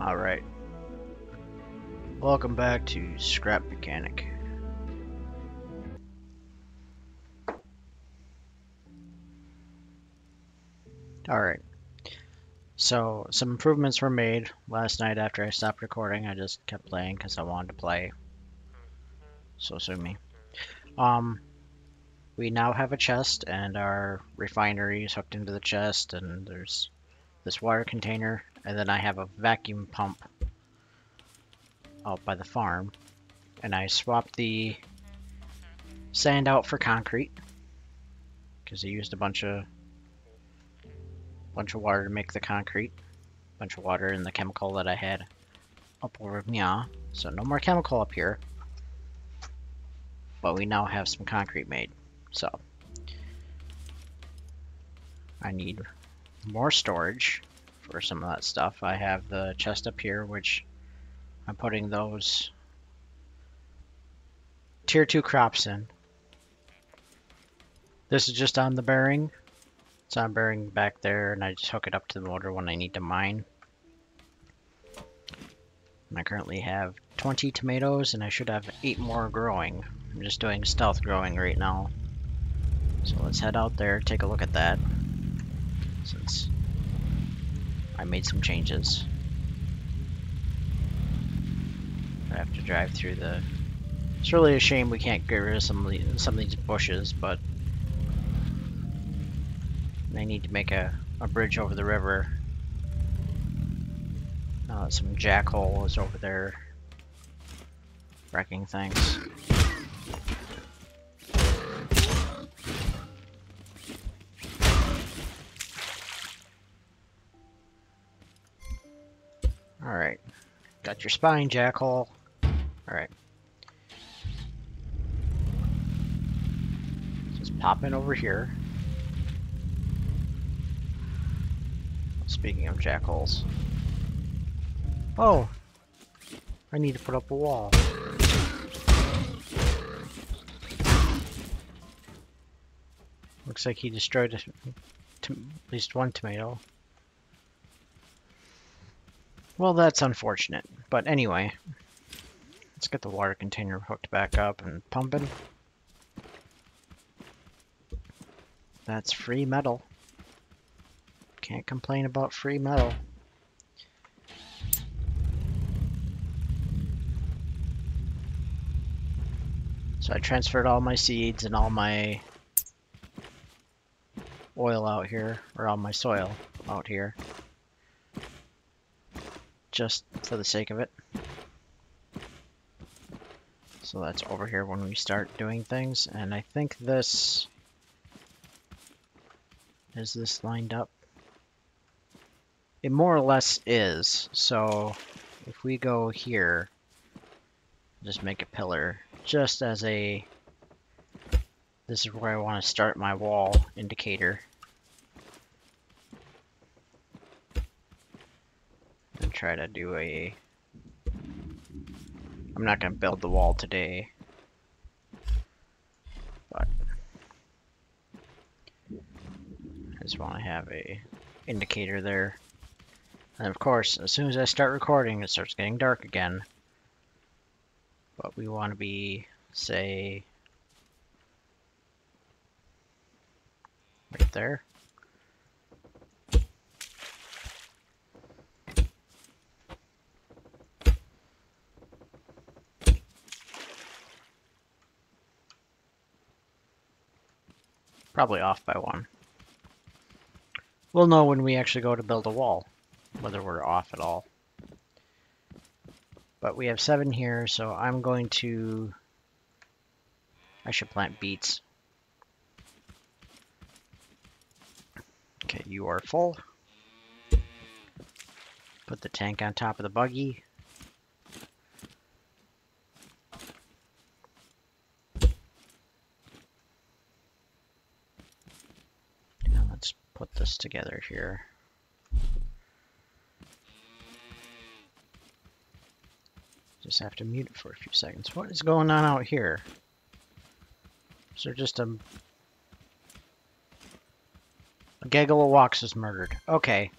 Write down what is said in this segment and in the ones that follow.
Alright. Welcome back to Scrap Mechanic. Alright. So, some improvements were made last night after I stopped recording. I just kept playing because I wanted to play. So sue me. Um, we now have a chest and our refinery is hooked into the chest and there's this water container and then I have a vacuum pump out by the farm and I swapped the sand out for concrete because I used a bunch of bunch of water to make the concrete bunch of water in the chemical that I had up over Mia so no more chemical up here. But we now have some concrete made so. I need more storage for some of that stuff. I have the chest up here, which I'm putting those tier 2 crops in. This is just on the bearing. It's on bearing back there, and I just hook it up to the motor when I need to mine. And I currently have 20 tomatoes, and I should have 8 more growing. I'm just doing stealth growing right now. So let's head out there, take a look at that. Since I made some changes. I have to drive through the... It's really a shame we can't get rid of some of, the, some of these bushes, but... I need to make a, a bridge over the river. Uh, some jackhole is over there wrecking things. Your spine, Jackhole. Alright. Just pop in over here. Speaking of jackholes. Oh! I need to put up a wall. Looks like he destroyed at least one tomato. Well, that's unfortunate. But anyway, let's get the water container hooked back up and pumping. That's free metal. Can't complain about free metal. So I transferred all my seeds and all my oil out here, or all my soil out here just for the sake of it. So that's over here when we start doing things, and I think this... Is this lined up? It more or less is, so if we go here, just make a pillar, just as a... This is where I want to start my wall indicator. Try to do a... I'm not to build the wall today. But... I just want to have a indicator there. And of course, as soon as I start recording, it starts getting dark again. But we want to be, say... Right there. Probably off by one. We'll know when we actually go to build a wall, whether we're off at all. But we have seven here, so I'm going to... I should plant beets. Okay, you are full. Put the tank on top of the buggy. Put this together here. Just have to mute it for a few seconds. What is going on out here? Is there just a... A gaggle of Wocs is murdered. Okay.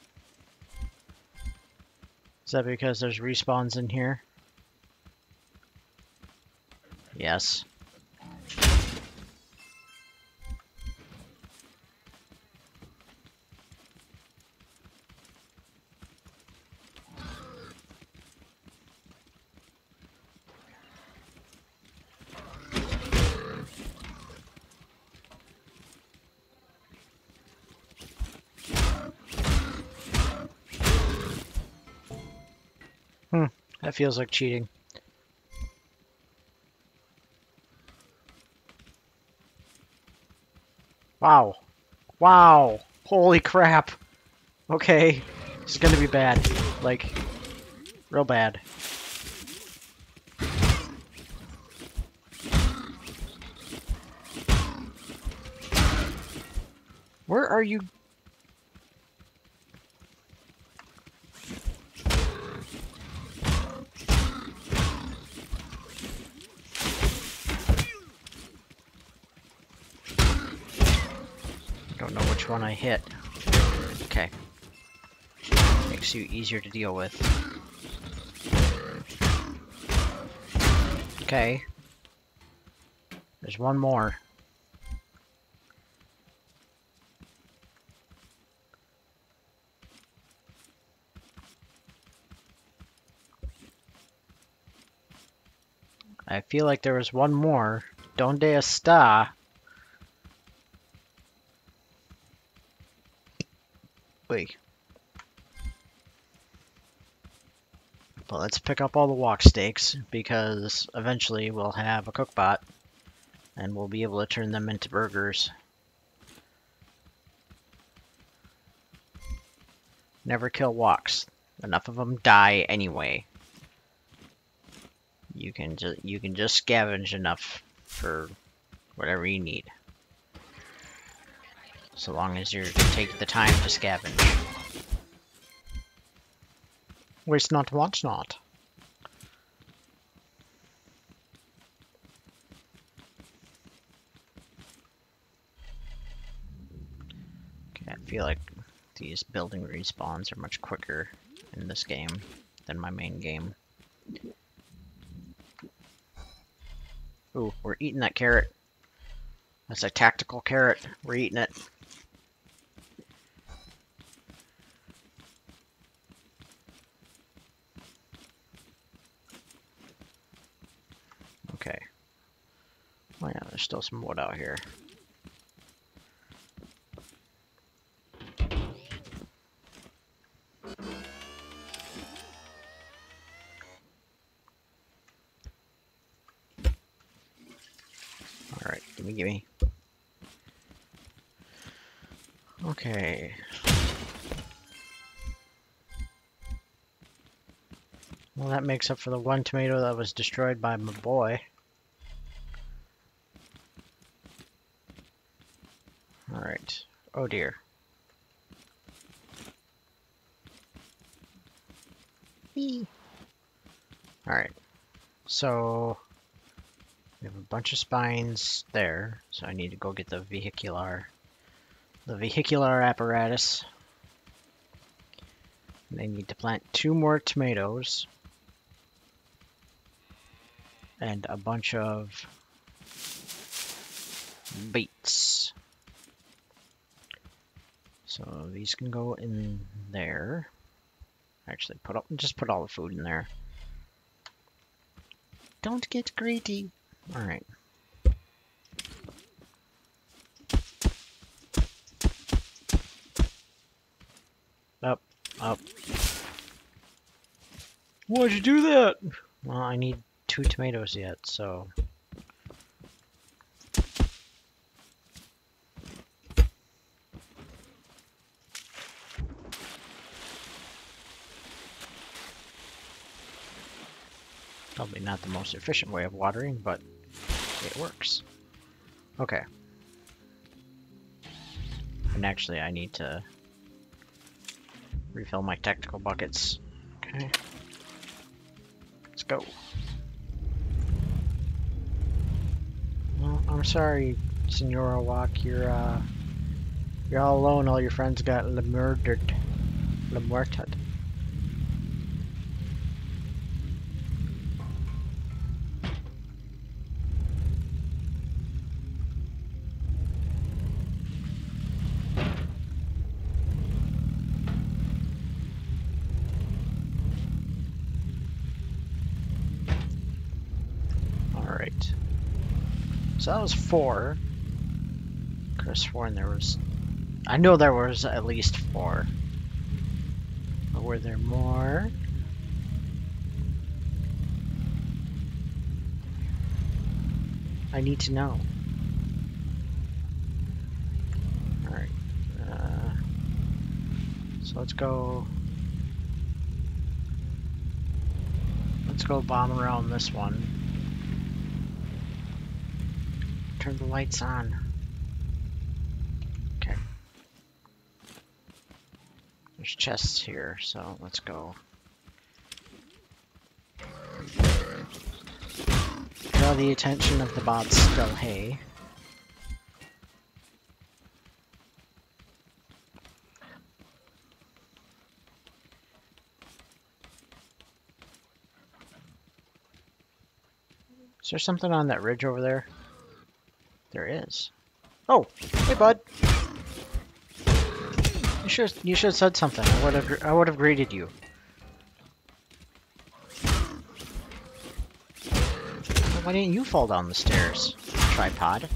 Is that because there's respawns in here? Yes. Feels like cheating. Wow. Wow. Holy crap. Okay. This is gonna be bad. Like, real bad. Where are you Don't know which one I hit. Okay. Makes you easier to deal with. Okay. There's one more. I feel like there was one more. Donde está? Wait. But let's pick up all the Woc steaks because eventually we'll have a cookbot and we'll be able to turn them into burgers. Never kill Wocs. Enough of them die anyway. You can just you can just scavenge enough for whatever you need. So long as you take the time to scavenge. Waste not, want not. Feel like these building respawns are much quicker in this game than my main game. Ooh, we're eating that carrot. That's a tactical carrot. We're eating it. Okay. Oh yeah, there's still some wood out here. Gimme, gimme. Okay. Well, that makes up for the one tomato that was destroyed by my boy. Alright. Oh dear. Alright. So, bunch of spines there, so I need to go get the vehicular, the vehicular apparatus. And I need to plant two more tomatoes. And a bunch of beets. So these can go in there. Actually, put up, just put all the food in there. Don't get greedy. All right. Up, up. Why'd you do that? Well, I need two tomatoes yet, so. Probably not the most efficient way of watering, but it works. Okay. And actually, I need to refill my technical buckets. Okay. Let's go. Well, I'm sorry, Senora Woc. You're, uh, you're all alone. All your friends got murdered. Lemurted. So that was four. Could have sworn there was. I know there was at least four. But were there more? I need to know. Alright. Uh, so let's go. Let's go bomb around this one. Turn the lights on. Okay. There's chests here, so let's go. Draw the attention of the bots still hay. Is there something on that ridge over there? There is. Oh, hey bud. You should you should have said something. I would have I would have greeted you. Why didn't you fall down the stairs, tripod?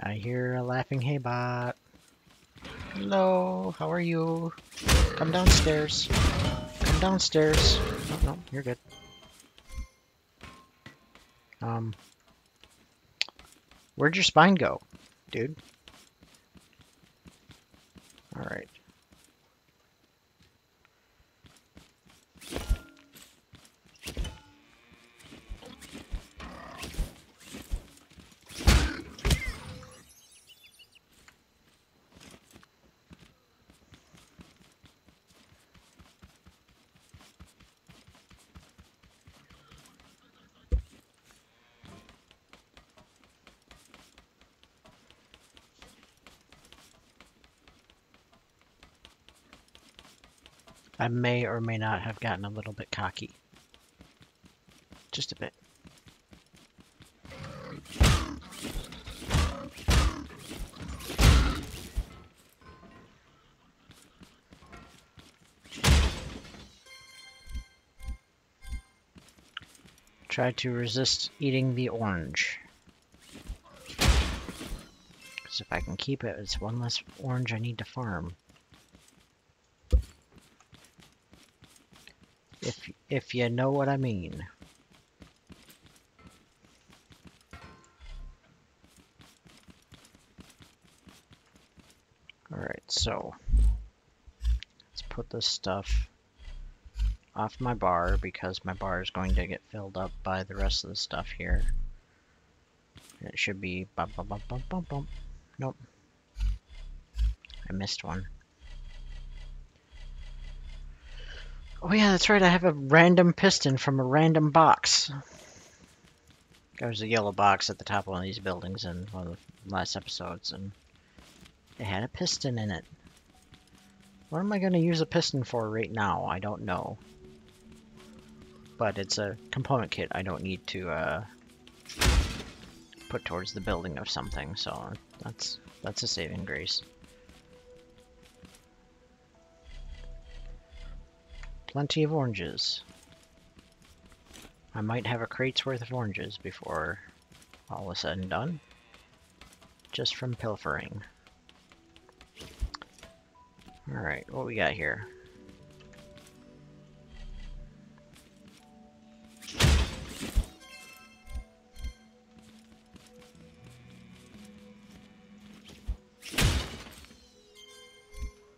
I hear a laughing Haybot. Hello, how are you? Come downstairs. Come downstairs. No, no, you're good. Um, where'd your spine go, dude? All I may or may not have gotten a little bit cocky. Just a bit. Try to resist eating the orange. Because if I can keep it, it's one less orange I need to farm. If you know what I mean. Alright, so let's put this stuff off my bar because my bar is going to get filled up by the rest of the stuff here. It should be bum bum bum bum bum bum. Nope. I missed one. Oh yeah, that's right. I have a random piston from a random box. There was a yellow box at the top of one of these buildings in one of the last episodes, and it had a piston in it. What am I going to use a piston for right now? I don't know. But it's a component kit I don't need to uh, put towards the building of something, so that's that's a saving grace. Plenty of oranges. I might have a crate's worth of oranges before all is said and done. Just from pilfering. Alright, what we got here?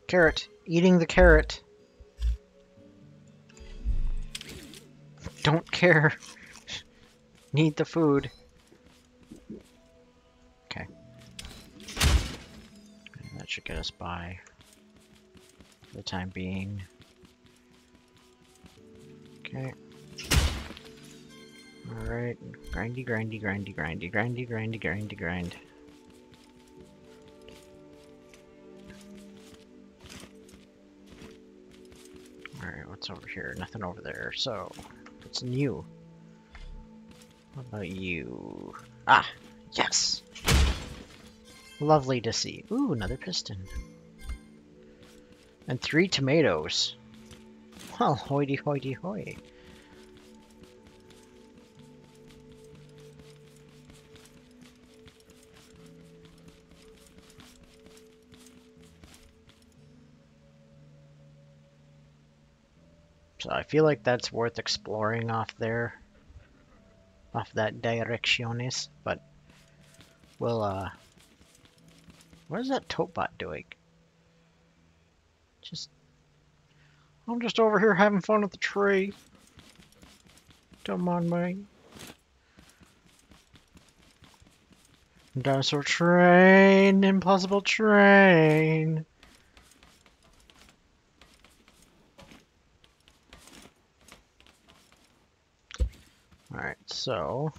Carrot! Eating the carrot! Care. Need the food. Okay. That should get us by for the time being. Okay. Alright. Grindy, grindy, grindy, grindy, grindy, grindy, grindy, grind. Alright, what's over here? Nothing over there, so it's new. What about you? Ah, yes! Lovely to see. Ooh, another piston. And three tomatoes. Well, hoity hoity hoity. Feel like that's worth exploring off there. Off that direcciones, but we'll uh what is that Totebot doing? Just I'm just over here having fun with the tree. Don't mind me. Dinosaur train, impossible train. Alright, so...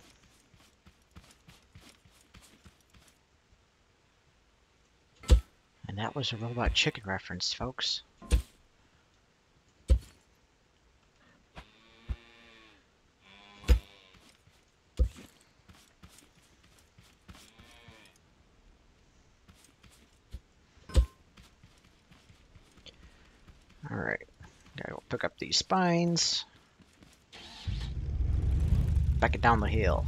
And that was a Robot Chicken reference, folks. Alright, gotta go pick up these spines. Back it down the hill.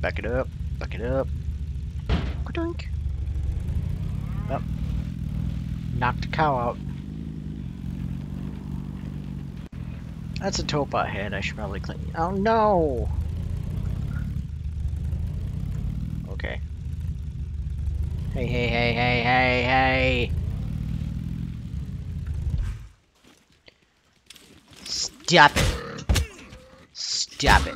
Back it up, back it up. Ka-dunk. Up. Knocked a cow out. That's a Totebot head. I should probably clean. Oh no! Okay. Hey, hey, hey, hey, hey, hey! Stop it! It.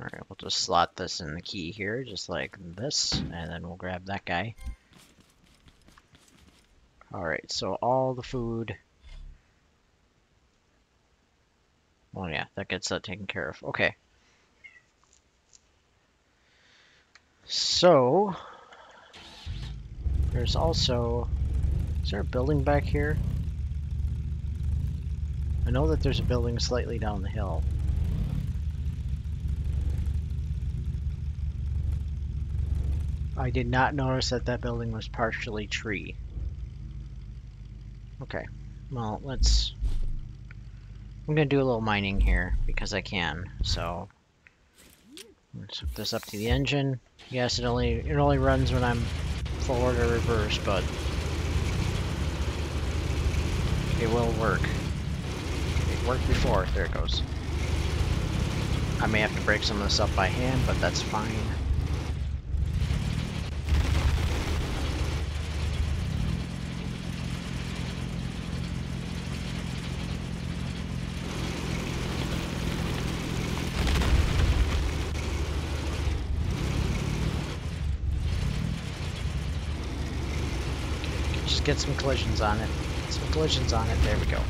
Alright, we'll just slot this in the key here, just like this, and then we'll grab that guy. Alright, so all the food... Well, yeah, that gets that taken care of. Okay. So, there's also is there a building back here? I know that there's a building slightly down the hill. I did not notice that that building was partially tree. Okay, well, let's... I'm gonna do a little mining here, because I can, so... Let's hook this up to the engine. Yes, it only it only runs when I'm forward or reverse, but it will work. It worked before. There it goes. I may have to break some of this up by hand, but that's fine. Just get some collisions on it collisions on it. There we go.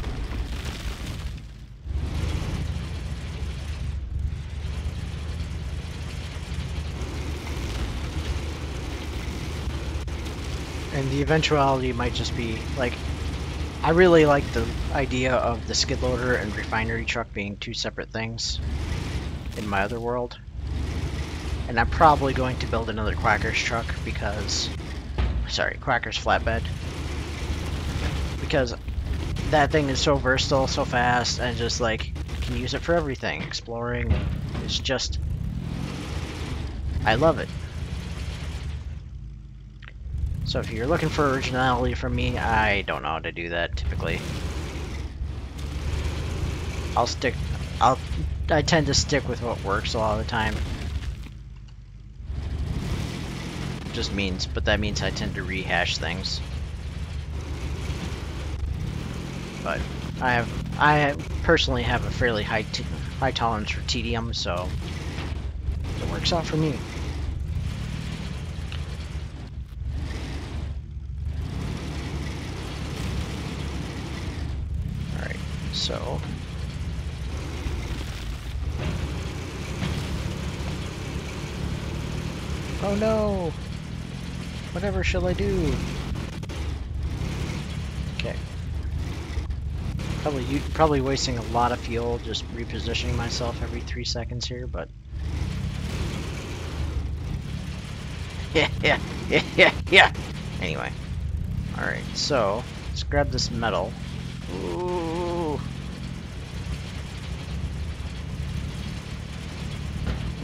And the eventuality might just be, like, I really like the idea of the skid loader and refinery truck being two separate things in my other world. And I'm probably going to build another Quacker's truck because, sorry, Quacker's flatbed because that thing is so versatile, so fast, and just like can use it for everything. Exploring, it's just I love it. So if you're looking for originality from me, I don't know how to do that typically. I'll stick I'll I tend to stick with what works a lot of the time. Just means, but that means I tend to rehash things. But I have I personally have a fairly high high tolerance for tedium, so it works out for me. All right, so. Oh no! Whatever shall I do? Okay. Probably probably wasting a lot of fuel just repositioning myself every three seconds here, but yeah, yeah, yeah, yeah, yeah. Anyway, all right. So let's grab this metal. Ooh.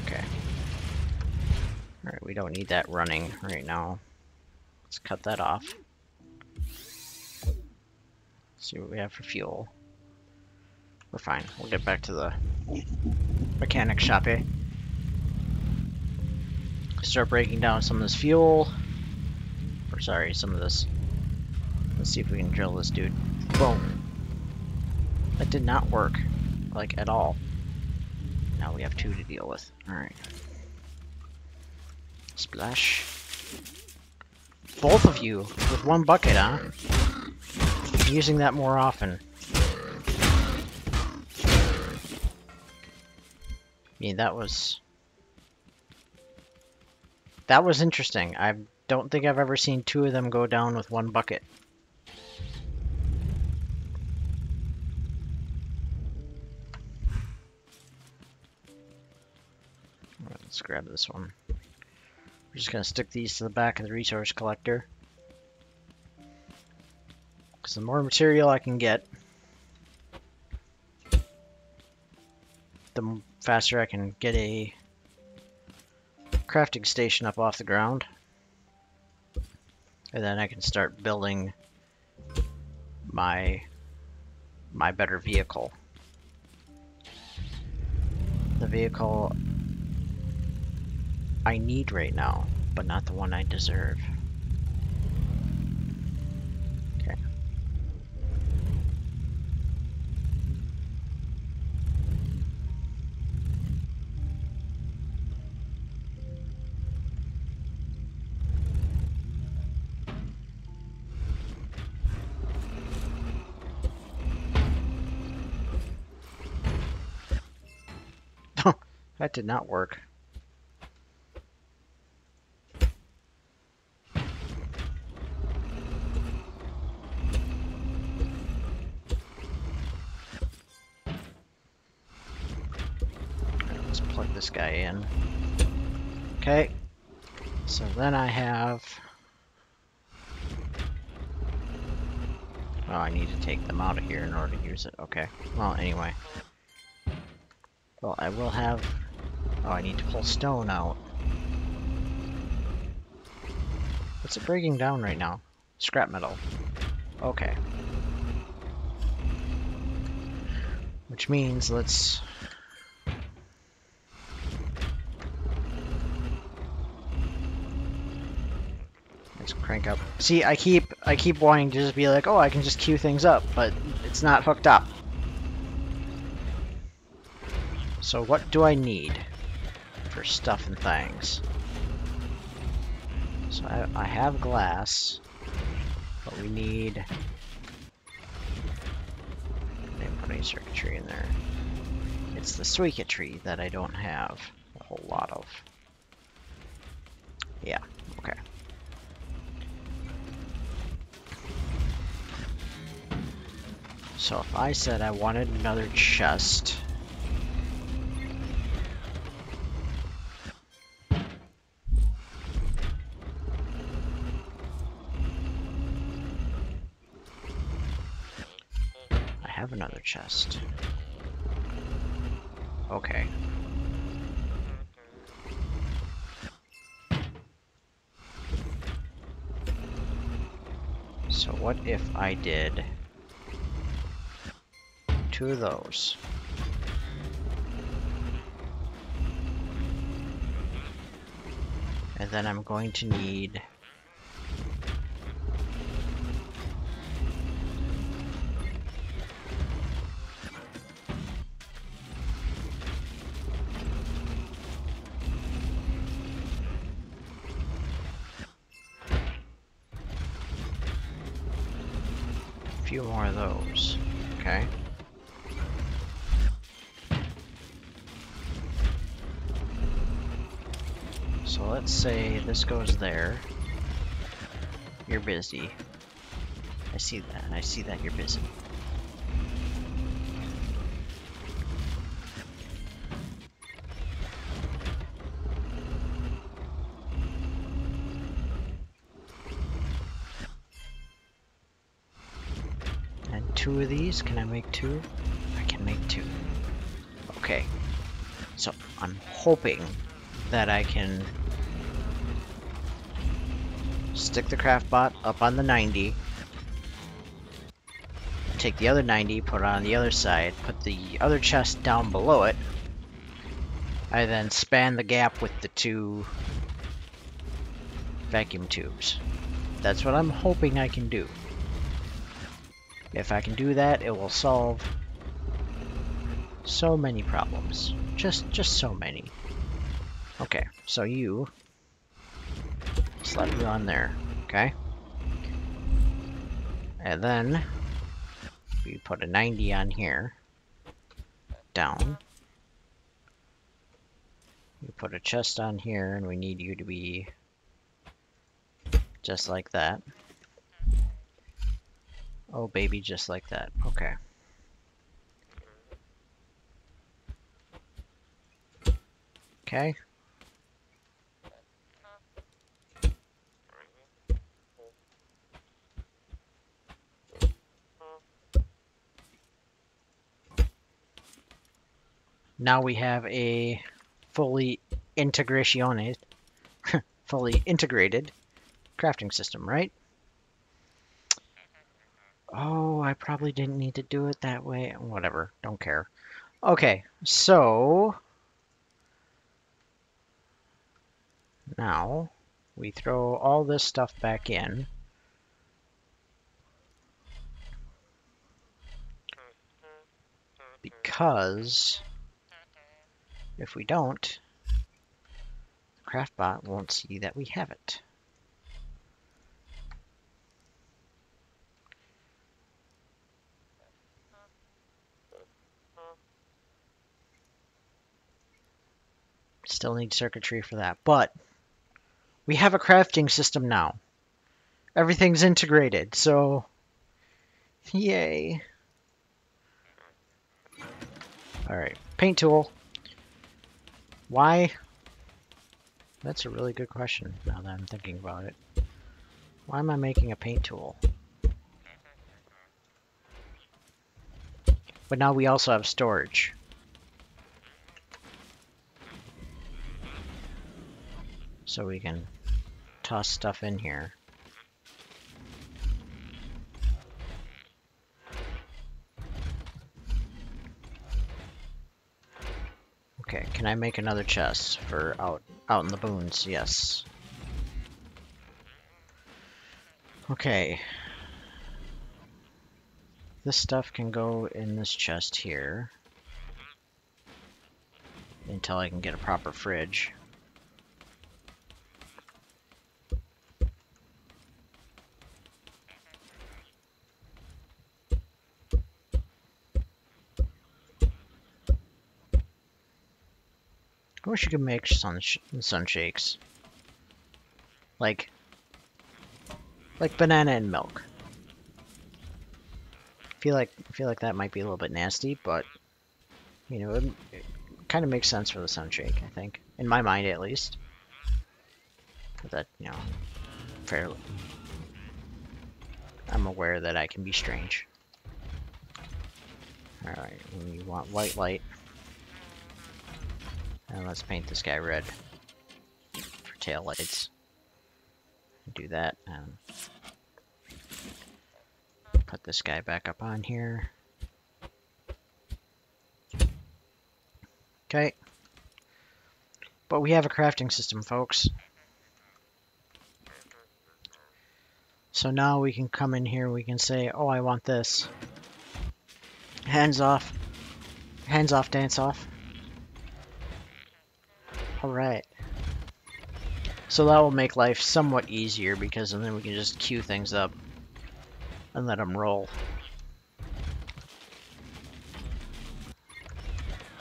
Okay. All right, we don't need that running right now. Let's cut that off. See what we have for fuel. We're fine. We'll get back to the mechanic shop here. Start breaking down some of this fuel. Or sorry, some of this. Let's see if we can drill this dude. Boom. That did not work. Like, at all. Now we have two to deal with. Alright. Splash. Both of you with one bucket, huh? Using that more often. Mean, that was... That was interesting. I don't think I've ever seen two of them go down with one bucket. Let's grab this one. We're just gonna stick these to the back of the resource collector. Because the more material I can get, the faster I can get a crafting station up off the ground. And then I can start building my my better vehicle. The vehicle I need right now, but not the one I deserve. That did not work. Let's plug this guy in. Okay. So then I have... Oh, I need to take them out of here in order to use it. Okay. Well, anyway. Well, I will have... Oh, I need to pull stone out. What's it breaking down right now? Scrap metal. Okay. Which means let's crank up. See, I keep I keep wanting to just be like, oh, I can just queue things up, but it's not hooked up. So what do I need for stuff and things? So I, I have glass, but we need... I didn't put any circuitry in there. It's the circuitry that I don't have a whole lot of. Yeah, okay. So if I said I wanted another chest... have another chest. Okay. So what if I did two of those. And then I'm going to need this goes there. You're busy. I see that. I see that you're busy. And two of these. Can I make two? I can make two. Okay. So I'm hoping that I can stick the craft bot up on the 90 take the other 90 put it on the other side put the other chest down below it. I then span the gap with the two vacuum tubes. That's what I'm hoping I can do. If I can do that it will solve so many problems. Just just so many. Okay so you slide you on there, okay? And then we put a 90 on here, down. We put a chest on here and we need you to be just like that. Oh baby, just like that. Okay. Okay. Now we have a fully integrationed, fully integrated crafting system, right? Oh, I probably didn't need to do it that way. Whatever, don't care. Okay, so now we throw all this stuff back in. Because if we don't, the CraftBot won't see that we have it. Still need circuitry for that, but we have a crafting system now. Everything's integrated, so yay. Alright, paint tool. Why? That's a really good question now that I'm thinking about it. Why am I making a paint tool? But now we also have storage. So we can toss stuff in here. Okay, can I make another chest for out out in the boons? Yes. Okay. This stuff can go in this chest here. Until I can get a proper fridge. I wish you could make sun sh sun shakes. Like, like banana and milk. feel like I feel like that might be a little bit nasty, but you know, it, it kind of makes sense for the sun shake. I think, in my mind at least. But that you know, fairly. I'm aware that I can be strange. Alright, we want white light. And let's paint this guy red for tail lights. Do that and put this guy back up on here. Okay. But we have a crafting system, folks. So now we can come in here, we can say, oh, I want this. Hands off. Hands off, dance off. Alright. So that will make life somewhat easier because then we can just queue things up and let them roll.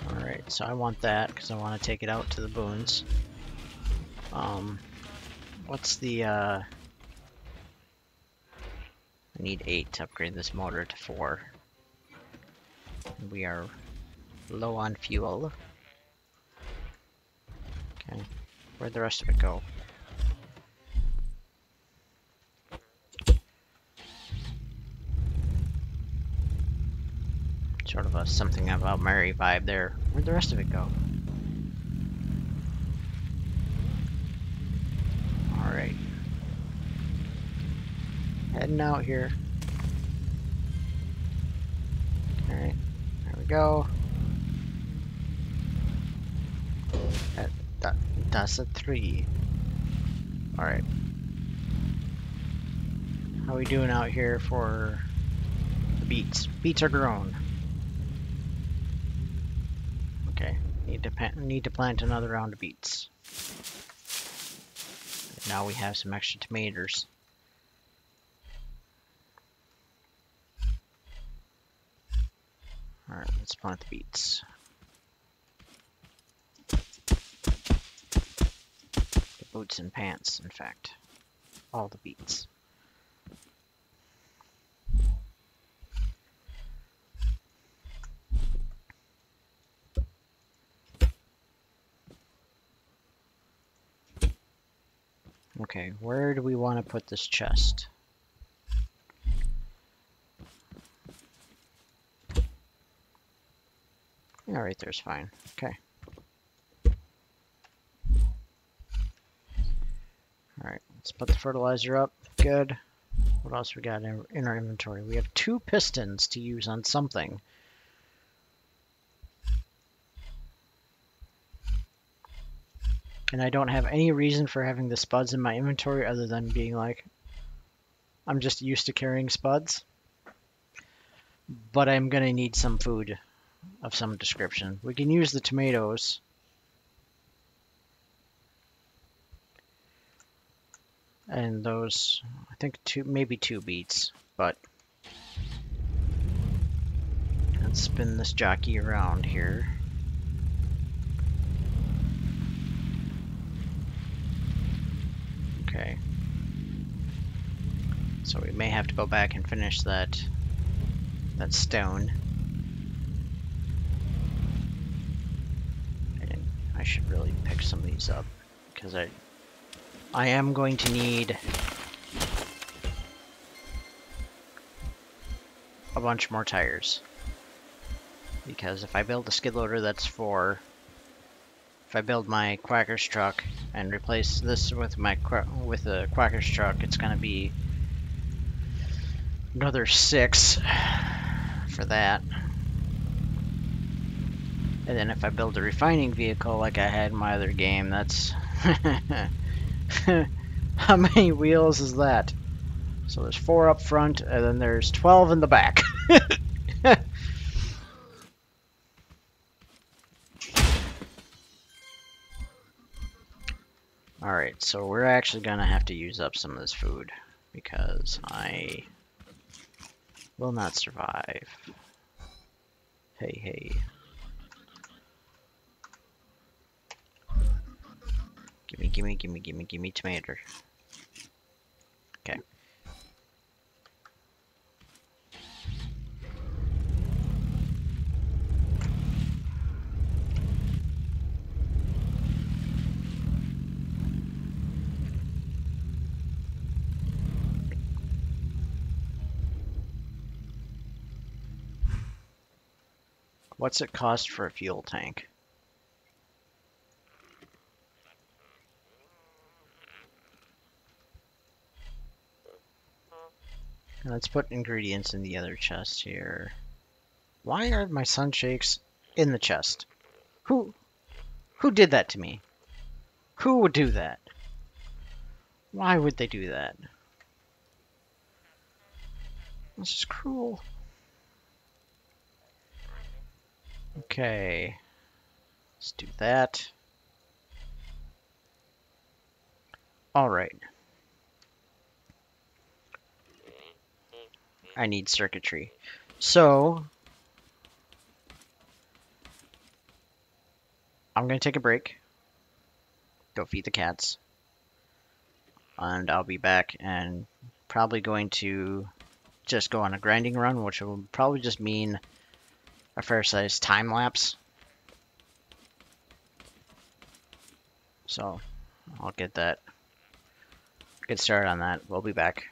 Alright, so I want that because I want to take it out to the boons. Um, what's the, uh... I need 8 to upgrade this motor to 4. We are low on fuel. Okay. Where'd the rest of it go? Sort of a something about Mary vibe there. Where'd the rest of it go? Alright. Heading out here. Alright, there we go. That, that, that's a three. Alright. How we doing out here for the beets? Beets are grown. Okay, need to need to plant another round of beets. Now we have some extra tomatoes. Alright, let's plant the beets. The boots and pants, in fact. All the beets. Okay, where do we want to put this chest? Yeah, right there's fine. Okay. Alright, let's put the fertilizer up. Good. What else we got in in our inventory? We have two pistons to use on something. And I don't have any reason for having the spuds in my inventory other than being like, I'm just used to carrying spuds. But I'm gonna need some food of some description. We can use the tomatoes. And those, I think two, maybe two beets but let's spin this jockey around here. Okay. So we may have to go back and finish that that stone. I should really pick some of these up because I I am going to need a bunch more tires. Because if I build a skid loader that's for if I build my Quacker's truck and replace this with my with a Quacker's truck, it's gonna be another six for that. And then if I build a refining vehicle like I had in my other game, that's how many wheels is that? So there's four up front, and then there's 12 in the back. Alright, so we're actually gonna have to use up some of this food because I will not survive. Hey, hey. Gimme, gimme, gimme, gimme, gimme tomato. Okay. What's it cost for a fuel tank? Let's put ingredients in the other chest here. Why are my sunshakes in the chest? Who who did that to me? Who would do that? Why would they do that? This is cruel. Okay. Let's do that. Alright. I need circuitry. So, I'm going to take a break, go feed the cats, and I'll be back and probably going to just go on a grinding run, which will probably just mean a fair sized time lapse. So, I'll get that, get started on that. We'll be back.